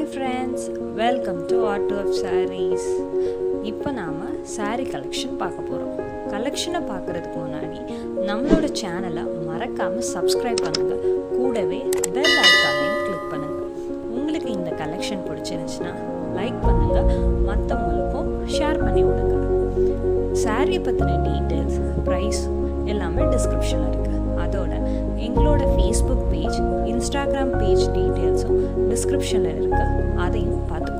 Hi friends welcome to art of sarees இப்போ நாம் sari collection பார்க்க போகிறோம் கலெக்ஷனை பார்க்குறதுக்கு முன்னாடி நம்மளோட சேனலை மறக்காமல் சப்ஸ்கிரைப் பண்ணுங்கள் கூடவே பெல் ஐக்கானையும் கிளிக் பண்ணுங்கள் உங்களுக்கு இந்த கலெக்ஷன் பிடிச்சிருந்துச்சுன்னா லைக் பண்ணுங்கள் மற்றவங்களுக்கும் ஷேர் பண்ணி விடுங்க. சாரியை பற்றின டீட்டெயில்ஸ் ப்ரைஸ் எல்லாமே டிஸ்கிரிப்ஷனில் இருக்குது அதோட எங்களோட ஃபேஸ்புக் பேஜ் இன்ஸ்டாகிராம் பேஜ் டீட்டெயில்ஸும் டிஸ்கிரிப்ஷனில் இருக்குது அதையும் பார்த்துக்கோங்க.